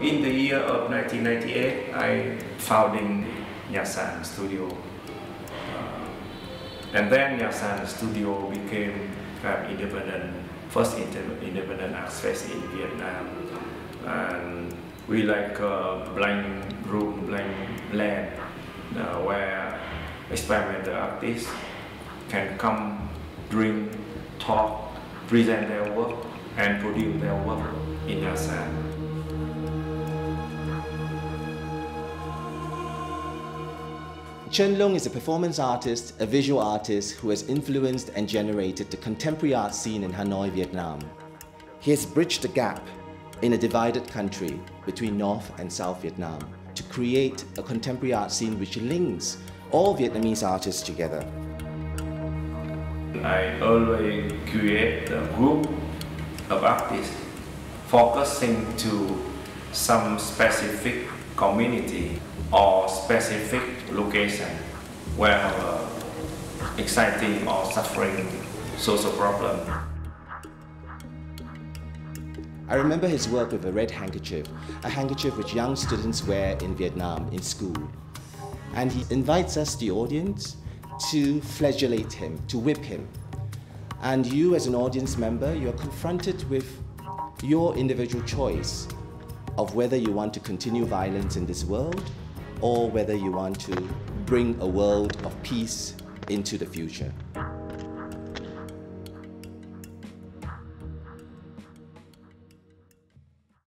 year of 1998, I founded Nha San Studio. Uh, and then Nha San Studio became uh, independent, first independent art space in Vietnam. And we like a blank room, blank land, uh, where experimental artists can come, drink, talk, present their work, and produce their work in Nha San. Tran Luong is a performance artist, a visual artist who has influenced and generated the contemporary art scene in Hanoi, Vietnam. He has bridged the gap in a divided country between North and South Vietnam to create a contemporary art scene which links all Vietnamese artists together. I always create a group of artists focusing to some specific community or specific location where exciting or suffering social problem. I remember his work with a red handkerchief, a handkerchief which young students wear in Vietnam in school. And he invites us, the audience, to flagellate him, to whip him. And you, as an audience member, you're confronted with your individual choice of whether you want to continue violence in this world or whether you want to bring a world of peace into the future.